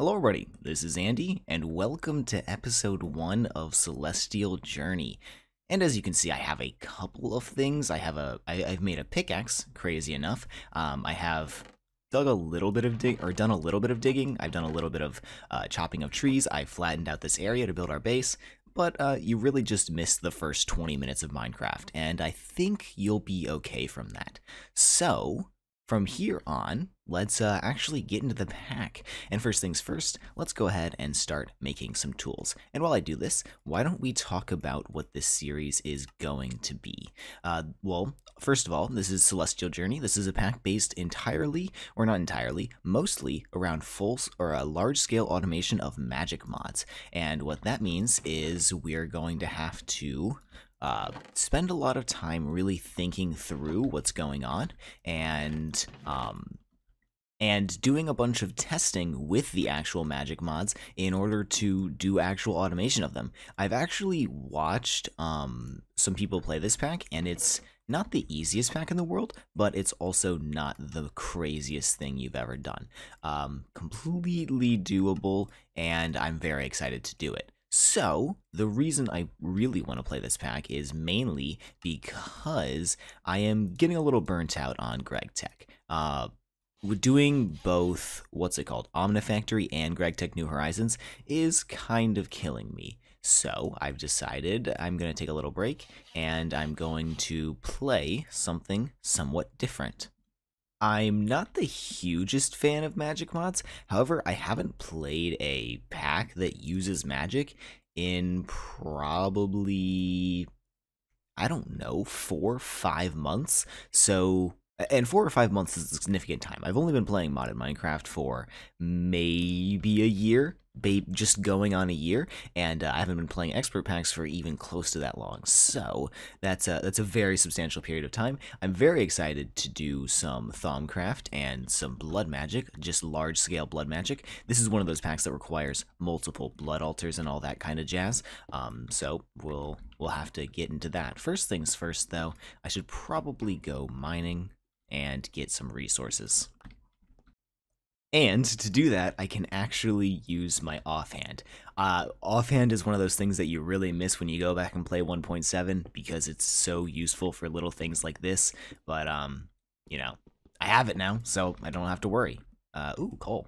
Hello, everybody. This is Andy, and welcome to episode one of Celestial Journey. And as you can see, I have a couple of things. I have a, I, I've made a pickaxe, crazy enough. Um, I have dug a little bit of dig, or done a little bit of digging. I've done a little bit of uh, chopping of trees. I flattened out this area to build our base. But uh, you really just missed the first 20 minutes of Minecraft, and I think you'll be okay from that. So, from here on, let's uh, actually get into the pack. And first things first, let's go ahead and start making some tools. And while I do this, why don't we talk about what this series is going to be? Uh, well, first of all, this is Celestial Journey. This is a pack based entirely, or not entirely, mostly around full or a large-scale automation of magic mods. And what that means is we're going to have to uh, spend a lot of time really thinking through what's going on and um, and doing a bunch of testing with the actual magic mods in order to do actual automation of them. I've actually watched um, some people play this pack, and it's not the easiest pack in the world, but it's also not the craziest thing you've ever done. Um, completely doable, and I'm very excited to do it. So, the reason I really want to play this pack is mainly because I am getting a little burnt out on Greg GregTech. Uh, doing both, what's it called, Omnifactory and GregTech New Horizons is kind of killing me. So I've decided I'm going to take a little break and I'm going to play something somewhat different. I'm not the hugest fan of magic mods. However, I haven't played a pack that uses magic in probably, I don't know, four, five months. So, and four or five months is a significant time. I've only been playing modded Minecraft for maybe a year, just going on a year, and uh, I haven't been playing expert packs for even close to that long. So that's a that's a very substantial period of time. I'm very excited to do some Thaumcraft and some blood magic, just large scale blood magic. This is one of those packs that requires multiple blood altars and all that kind of jazz. Um, so we'll we'll have to get into that. First things first, though, I should probably go mining and get some resources. And to do that, I can actually use my offhand. Uh, offhand is one of those things that you really miss when you go back and play 1.7 because it's so useful for little things like this. But, um, you know, I have it now, so I don't have to worry. Uh, ooh, coal.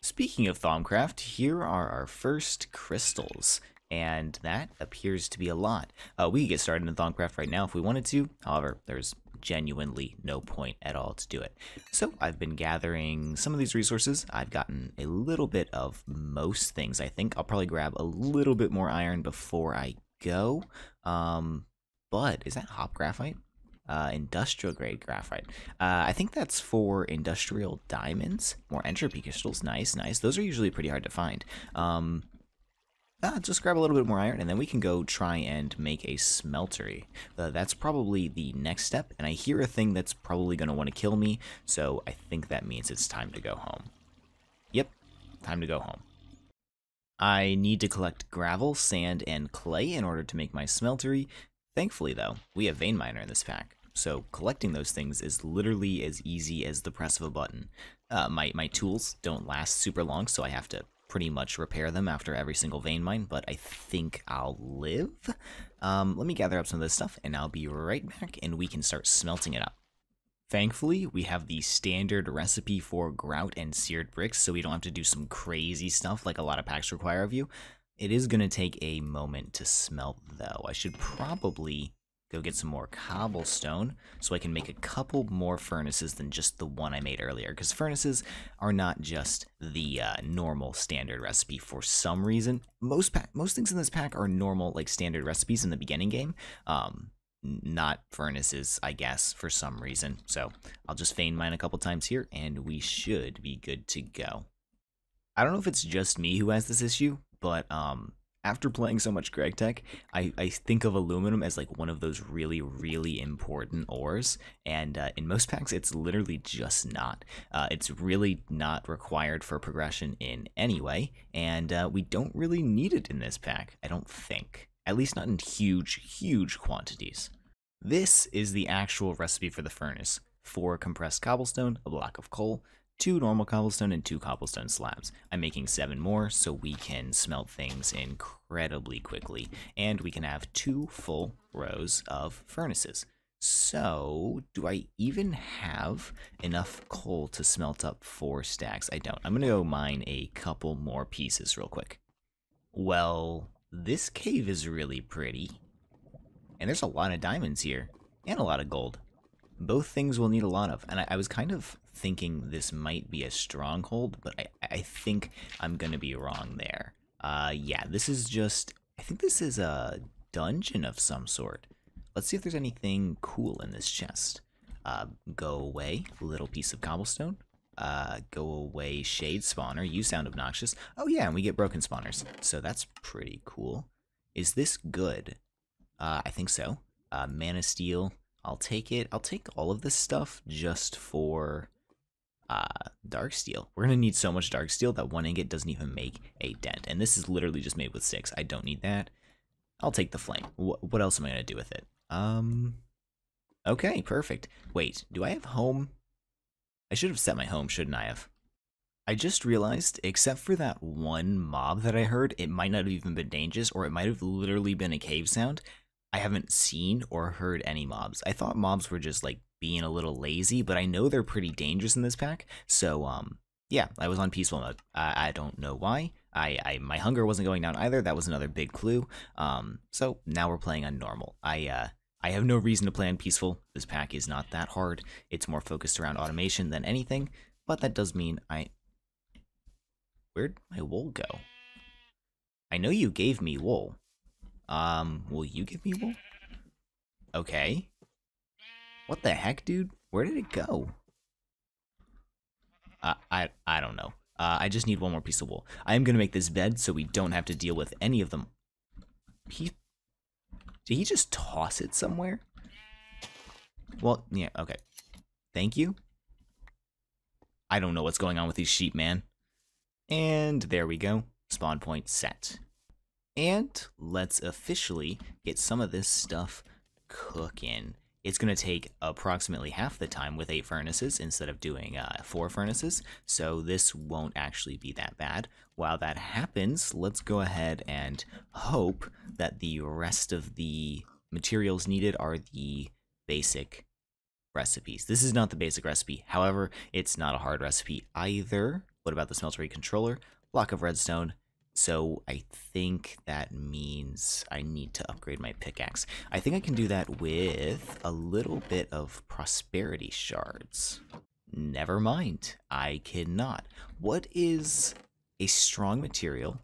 Speaking of Thaumcraft, here are our first crystals and that appears to be a lot. Uh, we could get started in Thaumcraft right now if we wanted to, however, there's genuinely no point at all to do it. So I've been gathering some of these resources. I've gotten a little bit of most things, I think. I'll probably grab a little bit more iron before I go. Um, but is that hop graphite? Uh, industrial grade graphite. Uh, I think that's for industrial diamonds. More entropy crystals. Nice, nice. Those are usually pretty hard to find. Um, ah, just grab a little bit more iron, and then we can go try and make a smeltery. Uh, that's probably the next step, and I hear a thing that's probably going to want to kill me, so I think that means it's time to go home. Yep, time to go home. I need to collect gravel, sand, and clay in order to make my smeltery. Thankfully, though, we have vein miner in this pack, so collecting those things is literally as easy as the press of a button. Uh, my, my tools don't last super long, so I have to pretty much repair them after every single vein mine, but I think I'll live. Um, let me gather up some of this stuff, and I'll be right back, and we can start smelting it up. Thankfully, we have the standard recipe for grout and seared bricks, so we don't have to do some crazy stuff like a lot of packs require of you. It is going to take a moment to smelt, though. I should probably go get some more cobblestone so I can make a couple more furnaces than just the one I made earlier. Because furnaces are not just the uh, normal standard recipe for some reason. Most pack most things in this pack are normal, like standard recipes in the beginning game. Um, not furnaces, I guess, for some reason. So I'll just vein mine a couple times here, and we should be good to go. I don't know if it's just me who has this issue, but um, after playing so much GregTech, I, I think of aluminum as like one of those really, really important ores. And uh, in most packs, it's literally just not. Uh, it's really not required for progression in any way. And uh, we don't really need it in this pack, I don't think. At least not in huge, huge quantities. This is the actual recipe for the furnace. Four compressed cobblestone, a block of coal, two normal cobblestone and two cobblestone slabs. I'm making seven more so we can smelt things incredibly quickly, and we can have two full rows of furnaces. So, do I even have enough coal to smelt up four stacks? I don't. I'm gonna go mine a couple more pieces real quick. Well, this cave is really pretty. And there's a lot of diamonds here, and a lot of gold. Both things we'll need a lot of, and I, I was kind of thinking this might be a stronghold, but I, I think I'm gonna be wrong there. Uh, yeah, this is just, I think this is a dungeon of some sort. Let's see if there's anything cool in this chest. Uh, go away, little piece of cobblestone. Uh, go away, shade spawner. You sound obnoxious. Oh yeah, and we get broken spawners. So that's pretty cool. Is this good? Uh, I think so. Uh, manasteel. I'll take it. I'll take all of this stuff just for uh, dark steel. We're gonna need so much dark steel that one ingot doesn't even make a dent. And this is literally just made with six. I don't need that. I'll take the flame. Wh what else am I gonna do with it? Um. Okay, perfect. Wait, do I have home? I should have set my home, shouldn't I have? I just realized, except for that one mob that I heard, it might not have even been dangerous, or it might have literally been a cave sound. I haven't seen or heard any mobs. I thought mobs were just like being a little lazy, but I know they're pretty dangerous in this pack. So, um, yeah, I was on peaceful mode. I, I don't know why. I, I my hunger wasn't going down either. That was another big clue. Um, so now we're playing on normal. I uh, I have no reason to play on peaceful. This pack is not that hard. It's more focused around automation than anything. But that does mean I. Where'd my wool go? I know you gave me wool. Um, will you give me wool? Okay. What the heck, dude? Where did it go? Uh, I I don't know. Uh, I just need one more piece of wool. I am going to make this bed so we don't have to deal with any of them. He, did he just toss it somewhere? Well, yeah, okay. Thank you. I don't know what's going on with these sheep, man. And there we go. Spawn point set. And let's officially get some of this stuff cooking. It's going to take approximately half the time with eight furnaces instead of doing uh, four furnaces, so this won't actually be that bad. While that happens, let's go ahead and hope that the rest of the materials needed are the basic recipes. This is not the basic recipe, however, it's not a hard recipe either. What about the smeltery controller? Block of redstone, so I think that means I need to upgrade my pickaxe. I think I can do that with a little bit of prosperity shards. Never mind, I cannot. What is a strong material?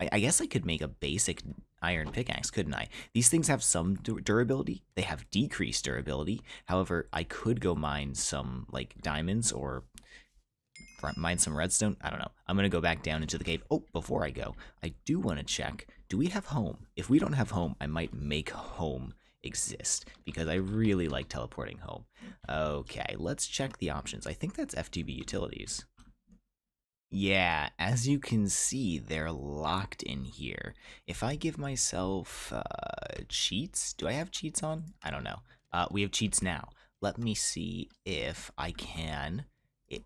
I, I guess I could make a basic iron pickaxe, couldn't I? These things have some durability. They have decreased durability. However, I could go mine some like diamonds or mine some redstone? I don't know. I'm going to go back down into the cave. Oh, before I go, I do want to check, do we have home? If we don't have home, I might make home exist because I really like teleporting home. Okay, let's check the options. I think that's FTB utilities. Yeah, as you can see, they're locked in here. If I give myself uh, cheats, do I have cheats on? I don't know. Uh, we have cheats now. Let me see if I can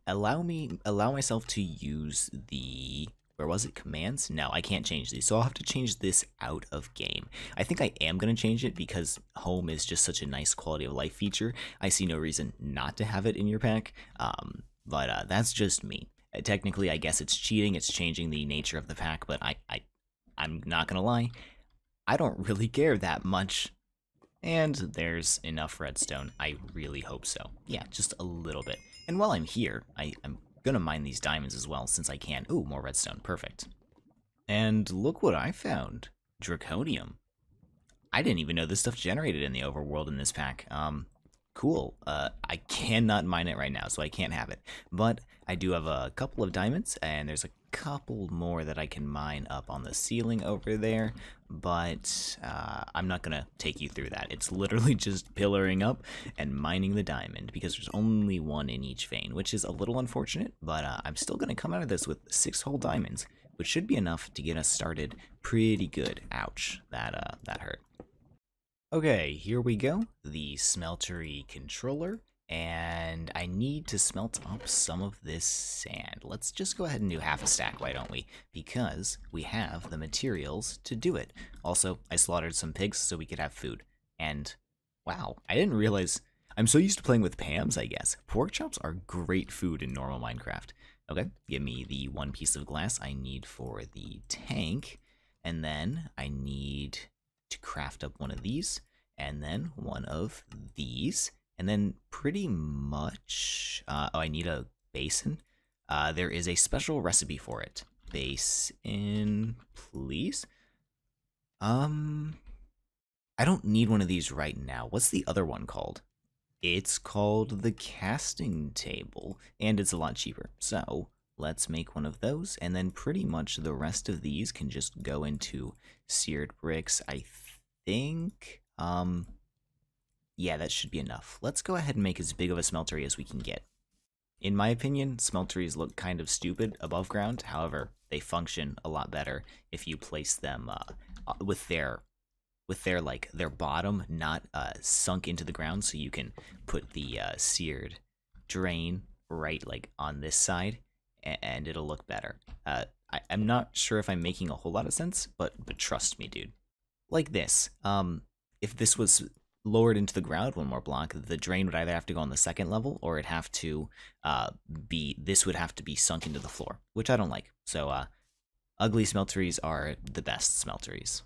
allow me allow myself to use the where was it? Commands? No i can't change these. So i'll have to change this out of game. I think i am going to change it because home is just such a nice quality of life feature. I see no reason not to have it in your pack um, but uh, that's just me. Uh, technically i guess it's cheating it's changing the nature of the pack but i, I i'm not gonna lie. I don't really care that much. And there's enough redstone. I really hope so. Yeah, just a little bit. And while I'm here, I, am gonna mine these diamonds as well, since I can. Ooh, more redstone. Perfect. And look what I found. Draconium. I didn't even know this stuff generated in the overworld in this pack. Um, cool. Uh, I cannot mine it right now, so I can't have it. But I do have a couple of diamonds, and there's a couple more that I can mine up on the ceiling over there, but uh, I'm not going to take you through that. It's literally just pillaring up and mining the diamond because there's only one in each vein, which is a little unfortunate, but uh, I'm still going to come out of this with six whole diamonds, which should be enough to get us started pretty good. Ouch, that, uh, that hurt. Okay, here we go. The smeltery controller and I need to smelt up some of this sand. Let's just go ahead and do half a stack, why don't we? Because we have the materials to do it. Also, I slaughtered some pigs so we could have food. And wow, I didn't realize I'm so used to playing with Pam's, I guess. Pork chops are great food in normal Minecraft. Okay, give me the one piece of glass I need for the tank. And then I need to craft up one of these, and then one of these, and then pretty much, uh, oh, I need a basin. Uh, there is a special recipe for it. Basin, please. Um, I don't need one of these right now. What's the other one called? It's called the casting table, and it's a lot cheaper. So let's make one of those, and then pretty much the rest of these can just go into seared bricks. I think, um, yeah, that should be enough. Let's go ahead and make as big of a smeltery as we can get. In my opinion, smelteries look kind of stupid above ground. However, they function a lot better if you place them uh, uh, with their with their like their bottom not uh, sunk into the ground, so you can put the uh, seared drain right like on this side, and it'll look better. Uh, I, am not sure if I'm making a whole lot of sense, but but trust me, dude. Like this. Um, if this was lowered into the ground one more block, the drain would either have to go on the second level or it'd have to uh, be, this would have to be sunk into the floor, which I don't like. So, uh, ugly smelteries are the best smelteries.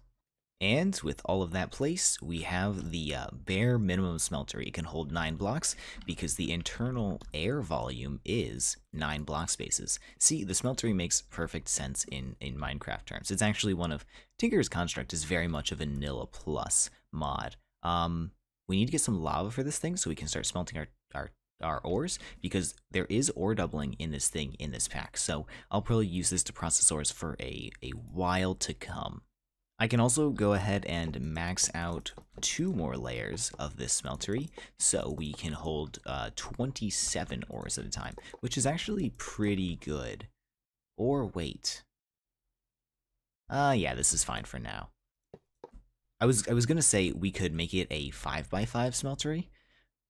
And with all of that place, we have the uh, bare minimum smeltery. It can hold 9 blocks because the internal air volume is 9 block spaces. See, the smeltery makes perfect sense in, in Minecraft terms. It's actually one of... Tinker's Construct is very much a vanilla plus mod. Um, we need to get some lava for this thing so we can start smelting our, our, our ores because there is ore doubling in this thing in this pack. So I'll probably use this to process ores for a, a while to come. I can also go ahead and max out two more layers of this smeltery so we can hold uh, 27 ores at a time, which is actually pretty good. Or wait. Uh, yeah, this is fine for now. I was I was gonna say we could make it a five by five smeltery,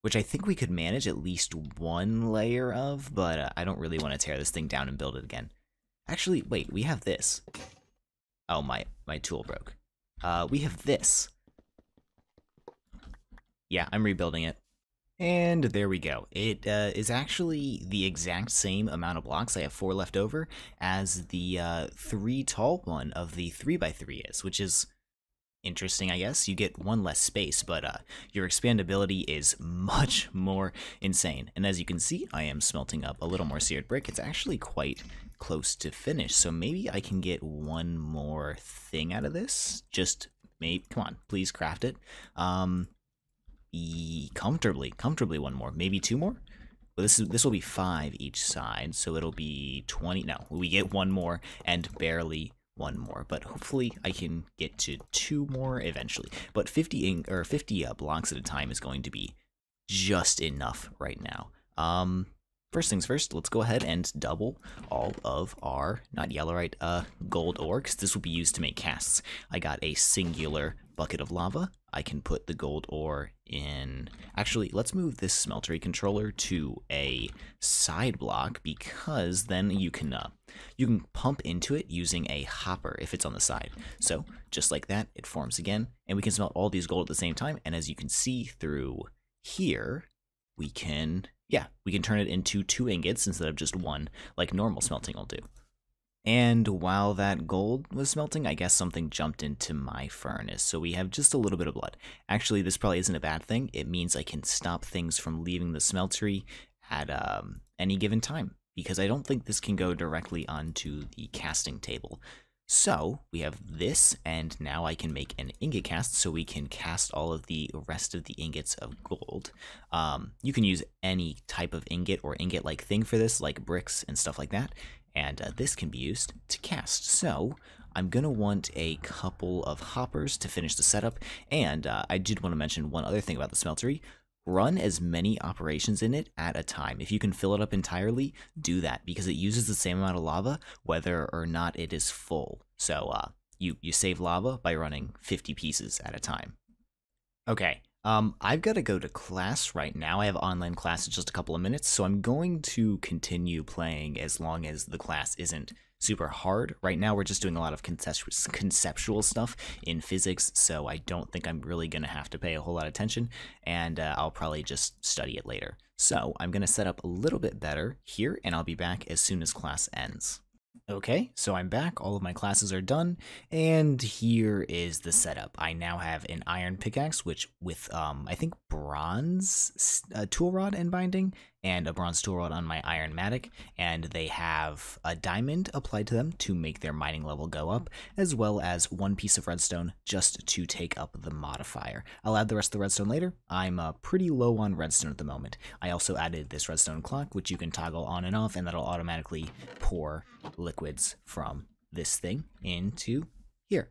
which I think we could manage at least one layer of, but uh, I don't really want to tear this thing down and build it again. Actually, wait, we have this. Oh my my tool broke. Uh, we have this. Yeah, I'm rebuilding it. And there we go. It uh, is actually the exact same amount of blocks, I have four left over, as the uh, three tall one of the 3x3 is, which is interesting, I guess. You get one less space, but uh, your expandability is much more insane. And as you can see, I am smelting up a little more seared brick. It's actually quite close to finish, so maybe I can get one more thing out of this. Just maybe, come on, please craft it. Um, comfortably, comfortably one more, maybe two more. Well, this is this will be five each side, so it'll be 20. No, we get one more and barely one more, but hopefully I can get to two more eventually. But 50 ink or 50 uh, blocks at a time is going to be just enough right now. Um, First things first, let's go ahead and double all of our, not yellorite, uh, gold ore, because this will be used to make casts. I got a singular bucket of lava. I can put the gold ore in... Actually, let's move this smeltery controller to a side block, because then you can, uh, you can pump into it using a hopper if it's on the side. So, just like that, it forms again, and we can smelt all these gold at the same time, and as you can see through here, we can yeah, we can turn it into two ingots instead of just one, like normal smelting will do. And while that gold was smelting, I guess something jumped into my furnace, so we have just a little bit of blood. Actually, this probably isn't a bad thing. It means I can stop things from leaving the smeltery at um, any given time, because I don't think this can go directly onto the casting table. So we have this, and now I can make an ingot cast so we can cast all of the rest of the ingots of gold. Um, you can use any type of ingot or ingot-like thing for this, like bricks and stuff like that, and uh, this can be used to cast. So I'm going to want a couple of hoppers to finish the setup, and uh, I did want to mention one other thing about the smeltery run as many operations in it at a time. If you can fill it up entirely, do that because it uses the same amount of lava whether or not it is full. So uh, you, you save lava by running 50 pieces at a time. Okay, Um, I've got to go to class right now. I have online class in just a couple of minutes, so I'm going to continue playing as long as the class isn't super hard. Right now, we're just doing a lot of conceptual stuff in physics, so I don't think I'm really going to have to pay a whole lot of attention, and uh, I'll probably just study it later. So I'm going to set up a little bit better here, and I'll be back as soon as class ends. Okay, so I'm back, all of my classes are done, and here is the setup. I now have an iron pickaxe, which with, um, I think bronze uh, tool rod and binding, and a bronze tool rod on my iron mattock, and they have a diamond applied to them to make their mining level go up, as well as one piece of redstone just to take up the modifier. I'll add the rest of the redstone later. I'm uh, pretty low on redstone at the moment. I also added this redstone clock, which you can toggle on and off, and that'll automatically pour liquids from this thing into here.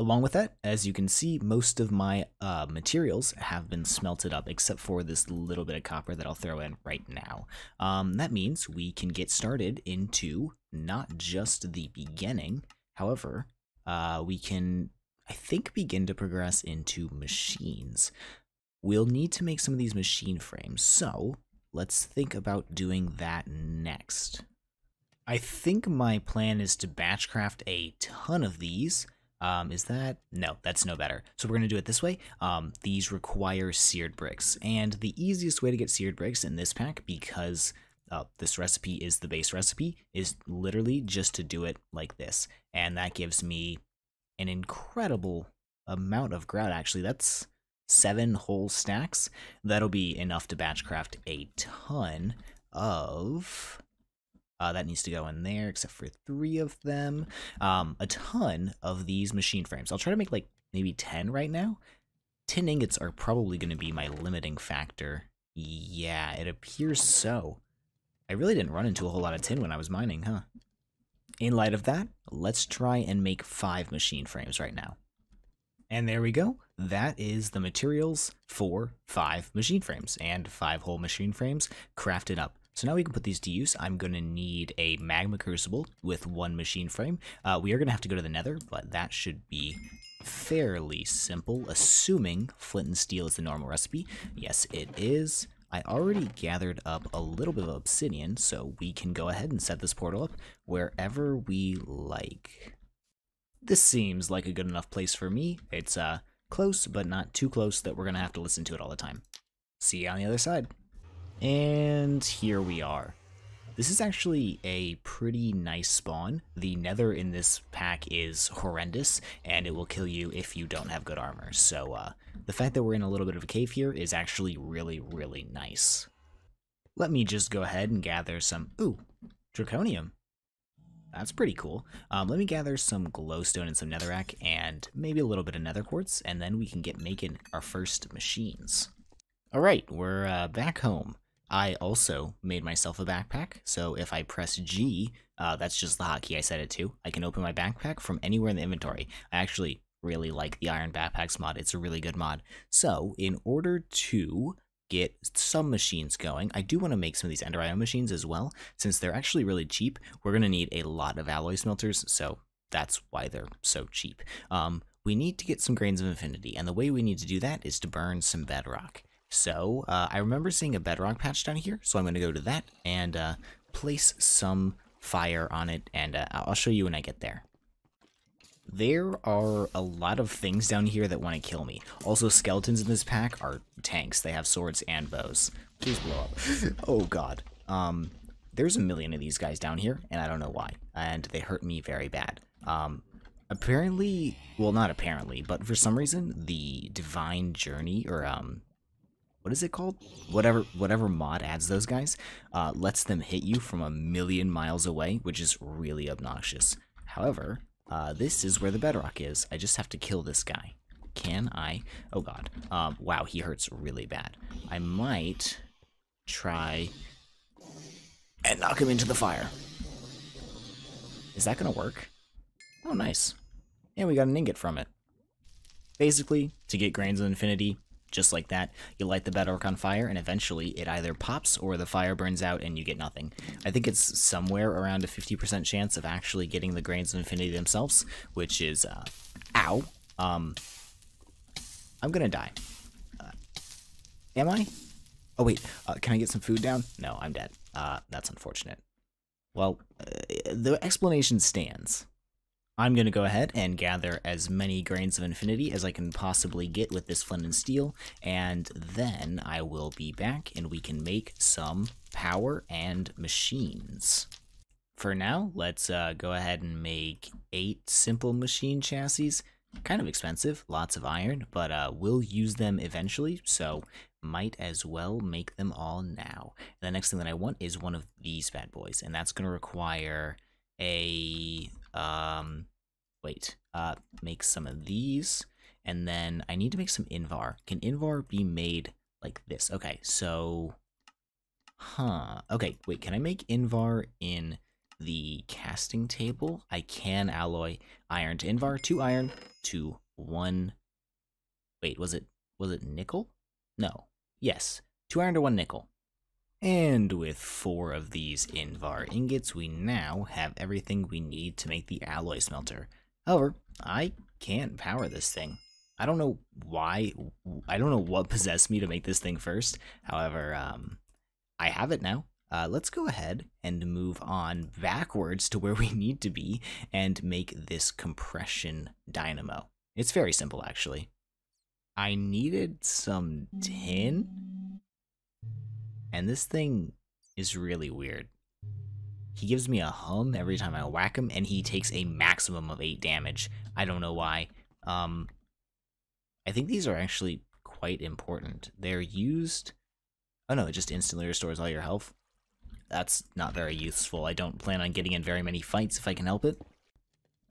Along with that, as you can see, most of my uh, materials have been smelted up, except for this little bit of copper that I'll throw in right now. Um, that means we can get started into not just the beginning, however, uh, we can, I think, begin to progress into machines. We'll need to make some of these machine frames, so let's think about doing that next. I think my plan is to batchcraft a ton of these, um, is that? No, that's no better. So we're going to do it this way. Um, these require seared bricks. And the easiest way to get seared bricks in this pack, because uh, this recipe is the base recipe, is literally just to do it like this. And that gives me an incredible amount of grout, actually. That's seven whole stacks. That'll be enough to batchcraft a ton of uh, that needs to go in there, except for three of them. Um, a ton of these machine frames. I'll try to make like maybe 10 right now. 10 ingots are probably going to be my limiting factor. Yeah, it appears so. I really didn't run into a whole lot of tin when I was mining, huh? In light of that, let's try and make five machine frames right now. And there we go. That is the materials for five machine frames and five whole machine frames crafted up. So now we can put these to use. I'm going to need a magma crucible with one machine frame. Uh, we are going to have to go to the nether, but that should be fairly simple, assuming flint and steel is the normal recipe. Yes, it is. I already gathered up a little bit of obsidian, so we can go ahead and set this portal up wherever we like. This seems like a good enough place for me. It's uh, close, but not too close that we're going to have to listen to it all the time. See you on the other side. And here we are. This is actually a pretty nice spawn. The nether in this pack is horrendous, and it will kill you if you don't have good armor. So uh, the fact that we're in a little bit of a cave here is actually really, really nice. Let me just go ahead and gather some... Ooh, draconium. That's pretty cool. Um, let me gather some glowstone and some netherrack, and maybe a little bit of nether quartz, and then we can get making our first machines. Alright, we're uh, back home. I also made myself a backpack, so if I press G, uh, that's just the hotkey I set it to, I can open my backpack from anywhere in the inventory. I actually really like the Iron Backpacks mod, it's a really good mod. So, in order to get some machines going, I do want to make some of these Ender IO machines as well. Since they're actually really cheap, we're going to need a lot of alloy smelters, so that's why they're so cheap. Um, we need to get some Grains of Infinity, and the way we need to do that is to burn some bedrock. So uh, I remember seeing a bedrock patch down here, so I'm going to go to that and uh, place some fire on it, and uh, I'll show you when I get there. There are a lot of things down here that want to kill me. Also, skeletons in this pack are tanks. They have swords and bows. Please blow up. oh god. Um, there's a million of these guys down here, and I don't know why. And they hurt me very bad. Um, apparently, well, not apparently, but for some reason, the Divine Journey, or um, what is it called? Whatever whatever mod adds those guys, uh, lets them hit you from a million miles away, which is really obnoxious. However, uh, this is where the bedrock is. I just have to kill this guy. Can I? Oh god. Um, wow, he hurts really bad. I might try and knock him into the fire. Is that gonna work? Oh, nice. And we got an ingot from it. Basically, to get Grains of Infinity, just like that, you light the bedrock on fire, and eventually it either pops or the fire burns out and you get nothing. I think it's somewhere around a 50% chance of actually getting the Grains of Infinity themselves, which is, uh, ow. Um, I'm gonna die. Am I? Oh, wait. Uh, can I get some food down? No, I'm dead. Uh, that's unfortunate. Well, uh, the explanation stands. I'm going to go ahead and gather as many grains of infinity as I can possibly get with this flint and steel, and then I will be back and we can make some power and machines. For now, let's uh, go ahead and make eight simple machine chassis. Kind of expensive, lots of iron, but uh, we'll use them eventually, so might as well make them all now. And the next thing that I want is one of these bad boys, and that's going to require a um wait uh make some of these and then i need to make some invar. Can invar be made like this? Okay so huh okay wait can i make invar in the casting table? I can alloy iron to invar two iron to one wait was it was it nickel? No yes two iron to one nickel and with four of these Invar ingots, we now have everything we need to make the alloy smelter. However, I can't power this thing. I don't know why, I don't know what possessed me to make this thing first. However, um, I have it now. Uh, let's go ahead and move on backwards to where we need to be and make this compression dynamo. It's very simple, actually. I needed some tin and this thing is really weird. He gives me a hum every time I whack him, and he takes a maximum of 8 damage. I don't know why. Um, I think these are actually quite important. They're used... Oh no, it just instantly restores all your health. That's not very useful. I don't plan on getting in very many fights if I can help it.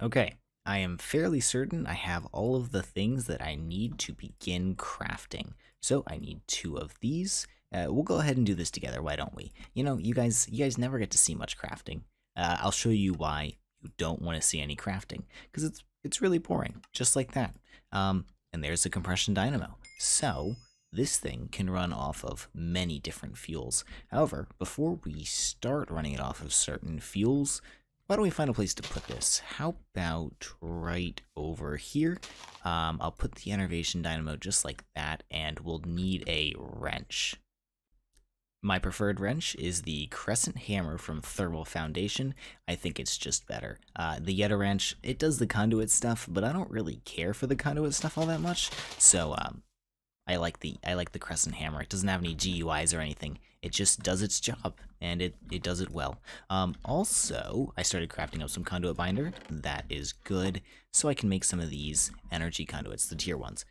Okay, I am fairly certain I have all of the things that I need to begin crafting. So I need two of these, uh, we'll go ahead and do this together. Why don't we? You know, you guys, you guys never get to see much crafting. Uh, I'll show you why you don't want to see any crafting because it's it's really boring, just like that. Um, and there's the compression dynamo. So this thing can run off of many different fuels. However, before we start running it off of certain fuels, why don't we find a place to put this? How about right over here? Um, I'll put the enervation dynamo just like that, and we'll need a wrench. My preferred wrench is the Crescent Hammer from Thermal Foundation. I think it's just better. Uh, the Yeta wrench, it does the conduit stuff, but I don't really care for the conduit stuff all that much. So um, I like the I like the Crescent Hammer. It doesn't have any GUIs or anything. It just does its job, and it, it does it well. Um, also, I started crafting up some conduit binder. That is good, so I can make some of these energy conduits, the tier ones.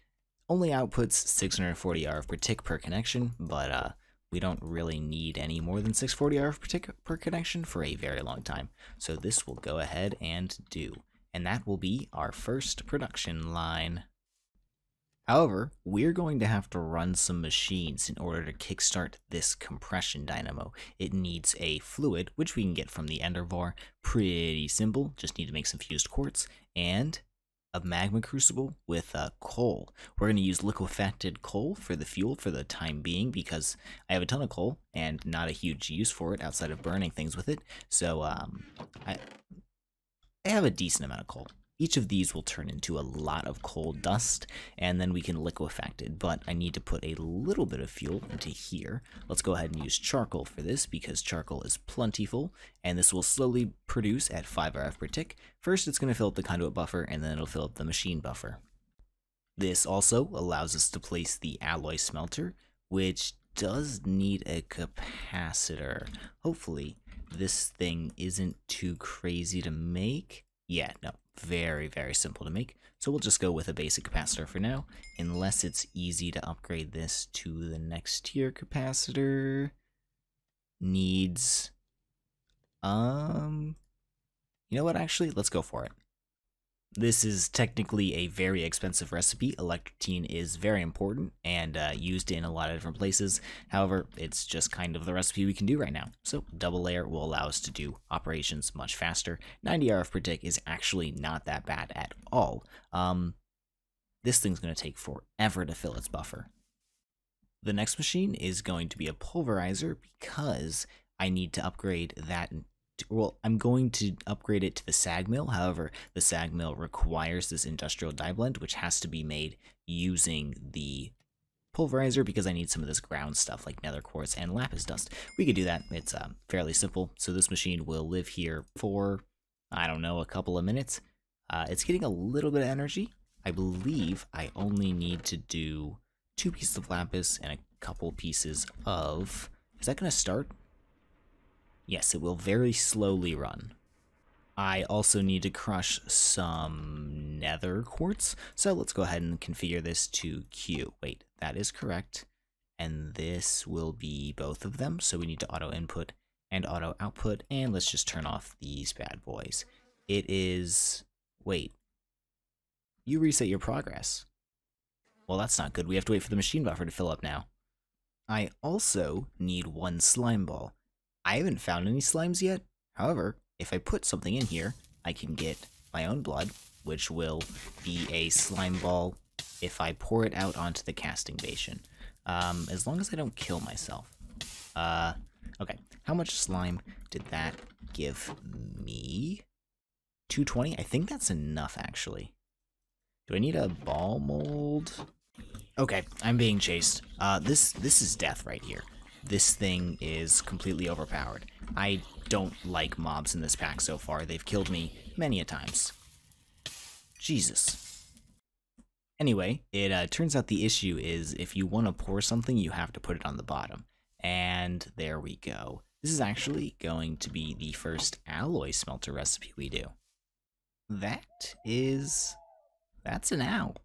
Only outputs 640 RF per tick per connection, but uh, we don't really need any more than 640 RF per connection for a very long time. So this will go ahead and do. And that will be our first production line. However, we're going to have to run some machines in order to kickstart this compression dynamo. It needs a fluid, which we can get from the Endervar. Pretty simple, just need to make some fused quartz, and a magma crucible with uh, coal. We're going to use liquefacted coal for the fuel for the time being because I have a ton of coal and not a huge use for it outside of burning things with it. So um, I, I have a decent amount of coal. Each of these will turn into a lot of coal dust, and then we can liquefact it, but I need to put a little bit of fuel into here. Let's go ahead and use charcoal for this, because charcoal is plentiful, and this will slowly produce at 5 RF per tick. First, it's going to fill up the conduit buffer, and then it'll fill up the machine buffer. This also allows us to place the alloy smelter, which does need a capacitor. Hopefully, this thing isn't too crazy to make. Yeah, no, very, very simple to make. So we'll just go with a basic capacitor for now, unless it's easy to upgrade this to the next tier capacitor. Needs, um, you know what, actually, let's go for it. This is technically a very expensive recipe. Electrotine is very important and uh, used in a lot of different places. However, it's just kind of the recipe we can do right now. So double layer will allow us to do operations much faster. 90 RF per tick is actually not that bad at all. Um, this thing's going to take forever to fill its buffer. The next machine is going to be a pulverizer because I need to upgrade that well, I'm going to upgrade it to the sag mill. However, the sag mill requires this industrial dye blend, which has to be made using the pulverizer because I need some of this ground stuff like nether quartz and lapis dust. We could do that. It's uh, fairly simple. So this machine will live here for, I don't know, a couple of minutes. Uh, it's getting a little bit of energy. I believe I only need to do two pieces of lapis and a couple pieces of... Is that going to start? Yes, it will very slowly run. I also need to crush some nether quartz. So let's go ahead and configure this to Q. Wait, that is correct. And this will be both of them. So we need to auto input and auto output. And let's just turn off these bad boys. It is, wait, you reset your progress. Well, that's not good. We have to wait for the machine buffer to fill up now. I also need one slime ball. I haven't found any slimes yet. However, if I put something in here, I can get my own blood, which will be a slime ball if I pour it out onto the casting basin. Um, as long as I don't kill myself. Uh, okay. How much slime did that give me? 220? I think that's enough, actually. Do I need a ball mold? Okay, I'm being chased. Uh, this this is death right here. This thing is completely overpowered. I don't like mobs in this pack so far. They've killed me many a times. Jesus. Anyway, it uh, turns out the issue is if you want to pour something, you have to put it on the bottom. And there we go. This is actually going to be the first alloy smelter recipe we do. That is... that's an owl.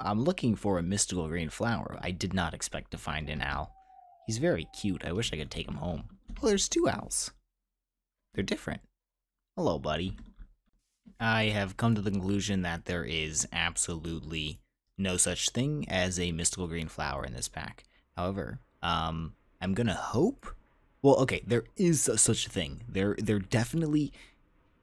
I'm looking for a mystical green flower. I did not expect to find an owl. He's very cute. I wish I could take him home. Well, there's two owls. They're different. Hello, buddy. I have come to the conclusion that there is absolutely no such thing as a mystical green flower in this pack. However, um, I'm gonna hope. Well, okay, there is such a thing. There, there definitely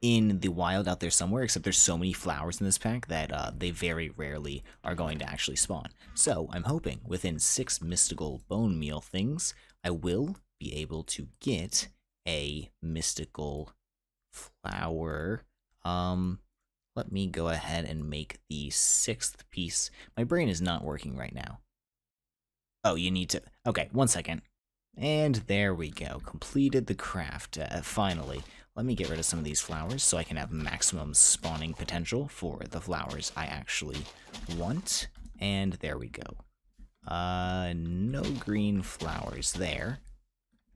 in the wild out there somewhere, except there's so many flowers in this pack that uh, they very rarely are going to actually spawn. So I'm hoping within six mystical bone meal things, I will be able to get a mystical flower. Um, let me go ahead and make the sixth piece. My brain is not working right now. Oh, you need to... Okay, one second. And there we go. Completed the craft, uh, finally. Let me get rid of some of these flowers so I can have maximum spawning potential for the flowers I actually want. And there we go. Uh, no green flowers there.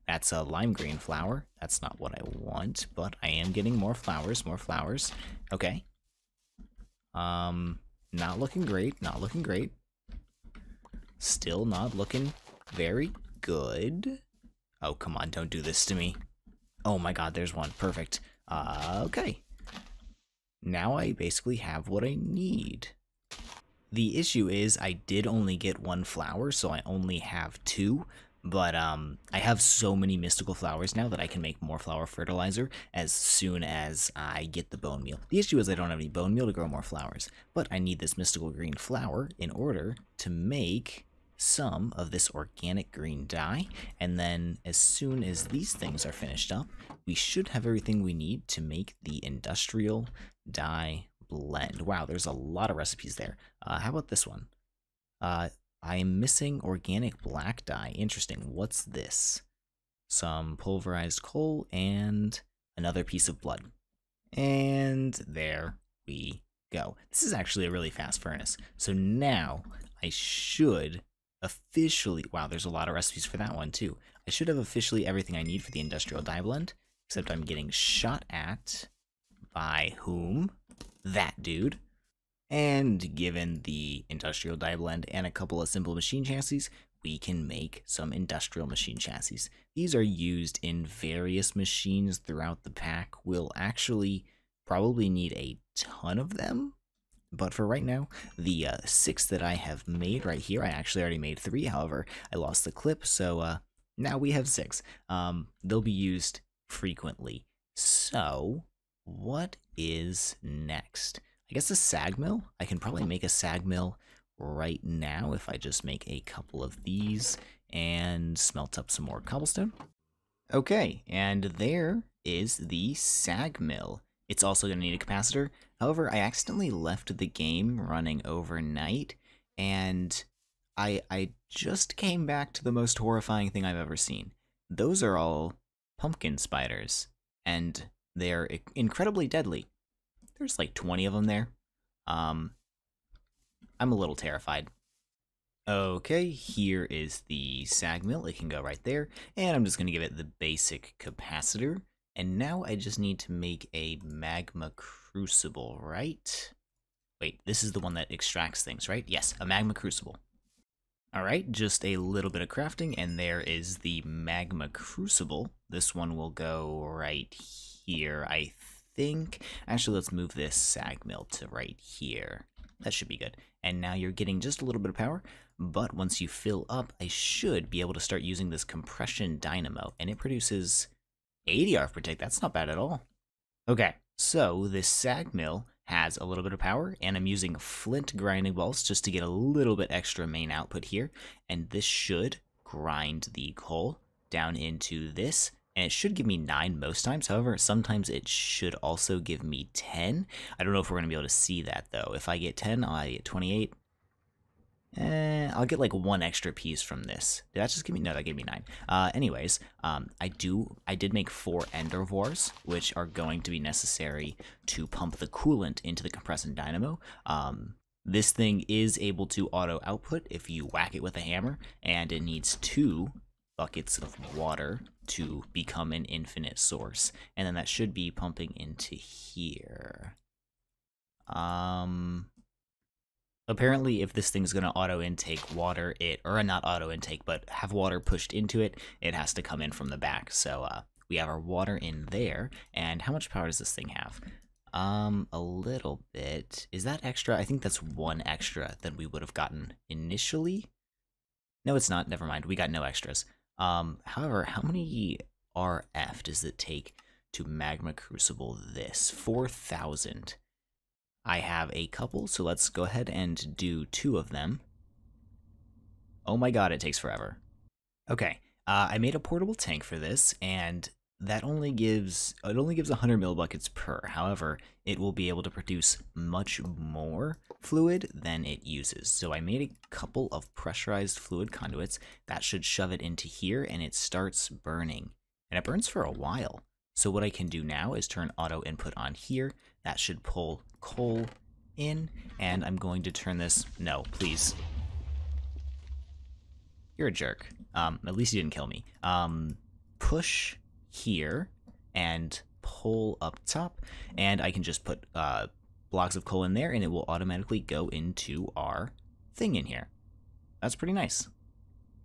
That's a lime green flower. That's not what I want, but I am getting more flowers, more flowers. Okay. Um, not looking great, not looking great. Still not looking very good. Oh, come on, don't do this to me. Oh my god, there's one. Perfect. Uh, okay. Now I basically have what I need. The issue is I did only get one flower, so I only have two, but um, I have so many mystical flowers now that I can make more flower fertilizer as soon as I get the bone meal. The issue is I don't have any bone meal to grow more flowers, but I need this mystical green flower in order to make some of this organic green dye, and then as soon as these things are finished up, we should have everything we need to make the industrial dye blend. Wow, there's a lot of recipes there. Uh, how about this one? Uh, I am missing organic black dye. Interesting. What's this? Some pulverized coal and another piece of blood. And there we go. This is actually a really fast furnace. So now I should officially, wow, there's a lot of recipes for that one too. I should have officially everything I need for the industrial dye blend, except I'm getting shot at by whom? That dude. And given the industrial dye blend and a couple of simple machine chassis, we can make some industrial machine chassis. These are used in various machines throughout the pack. We'll actually probably need a ton of them, but for right now, the uh, six that I have made right here, I actually already made three, however, I lost the clip, so uh, now we have six. Um, they'll be used frequently. So, what is next? I guess a sag mill. I can probably make a sag mill right now if I just make a couple of these and smelt up some more cobblestone. Okay, and there is the sag mill. It's also going to need a capacitor. However, I accidentally left the game running overnight, and I I just came back to the most horrifying thing I've ever seen. Those are all pumpkin spiders, and they're incredibly deadly. There's like 20 of them there. Um, I'm a little terrified. Okay, here is the sag mill. It can go right there. And I'm just going to give it the basic capacitor. And now I just need to make a magma crucible, right? Wait, this is the one that extracts things, right? Yes, a magma crucible. Alright, just a little bit of crafting, and there is the magma crucible. This one will go right here, I think. Actually, let's move this sag mill to right here. That should be good. And now you're getting just a little bit of power, but once you fill up, I should be able to start using this compression dynamo, and it produces 80 RF. That's not bad at all. Okay, so this sag mill has a little bit of power, and I'm using flint grinding balls just to get a little bit extra main output here, and this should grind the coal down into this, and it should give me 9 most times. However, sometimes it should also give me 10. I don't know if we're going to be able to see that, though. If I get 10, I get 28. Eh, I'll get like one extra piece from this. Did that just give me? No, that gave me nine. Uh, anyways, um, I do. I did make four Endervoirs, which are going to be necessary to pump the coolant into the compressing dynamo. Um, this thing is able to auto output if you whack it with a hammer, and it needs two buckets of water to become an infinite source, and then that should be pumping into here. Um, Apparently, if this thing's going to auto intake water, it or not auto intake, but have water pushed into it, it has to come in from the back. So uh, we have our water in there. And how much power does this thing have? Um, a little bit. Is that extra? I think that's one extra than we would have gotten initially. No, it's not. Never mind. We got no extras. Um, however, how many RF does it take to magma crucible this? 4,000. I have a couple, so let's go ahead and do two of them. Oh my god, it takes forever. Okay, uh, I made a portable tank for this, and that only gives it only gives 100 millibuckets per. However, it will be able to produce much more fluid than it uses. So I made a couple of pressurized fluid conduits that should shove it into here, and it starts burning. And it burns for a while. So what I can do now is turn auto input on here. That should pull coal in, and I'm going to turn this, no, please. You're a jerk. Um, at least you didn't kill me. Um, push here and pull up top, and I can just put uh, blocks of coal in there, and it will automatically go into our thing in here. That's pretty nice.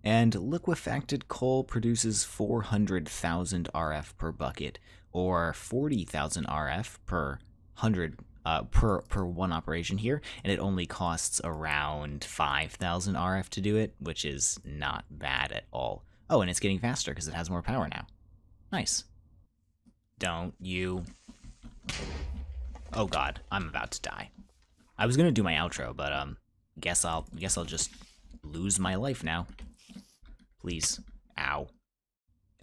And liquefacted coal produces 400,000 RF per bucket, or 40,000 RF per 100 uh, per per one operation here, and it only costs around 5,000 RF to do it, which is not bad at all. Oh, and it's getting faster because it has more power now. Nice. Don't you... Oh god, I'm about to die. I was gonna do my outro, but um, guess I'll guess I'll just lose my life now. Please. Ow.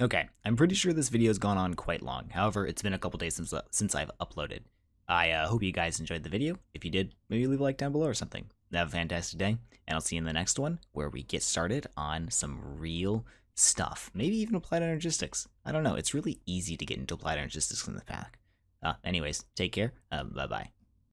Okay, I'm pretty sure this video's gone on quite long. However, it's been a couple days since, uh, since I've uploaded. I uh, hope you guys enjoyed the video. If you did, maybe leave a like down below or something. Have a fantastic day, and I'll see you in the next one where we get started on some real stuff. Maybe even applied energistics. I don't know. It's really easy to get into applied energistics in the pack. Uh, anyways, take care. Uh, bye bye.